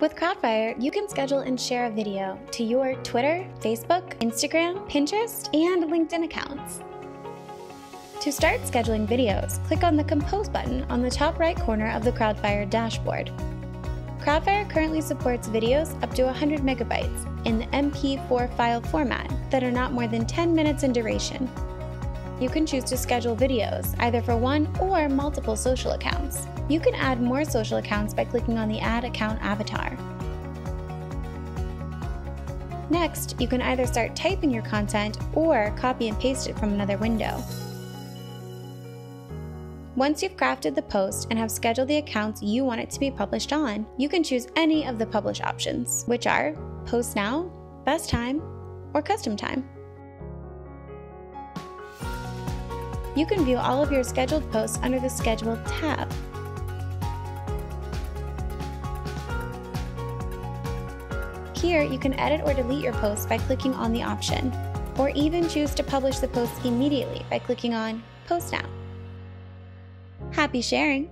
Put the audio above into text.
With Crowdfire, you can schedule and share a video to your Twitter, Facebook, Instagram, Pinterest, and LinkedIn accounts. To start scheduling videos, click on the Compose button on the top right corner of the Crowdfire dashboard. Crowdfire currently supports videos up to 100 megabytes in the MP4 file format that are not more than 10 minutes in duration. You can choose to schedule videos either for one or multiple social accounts. You can add more social accounts by clicking on the Add Account avatar. Next, you can either start typing your content or copy and paste it from another window. Once you've crafted the post and have scheduled the accounts you want it to be published on, you can choose any of the publish options, which are Post Now, Best Time, or Custom Time. You can view all of your scheduled posts under the Schedule tab. Here, you can edit or delete your posts by clicking on the option, or even choose to publish the post immediately by clicking on Post Now. Happy sharing!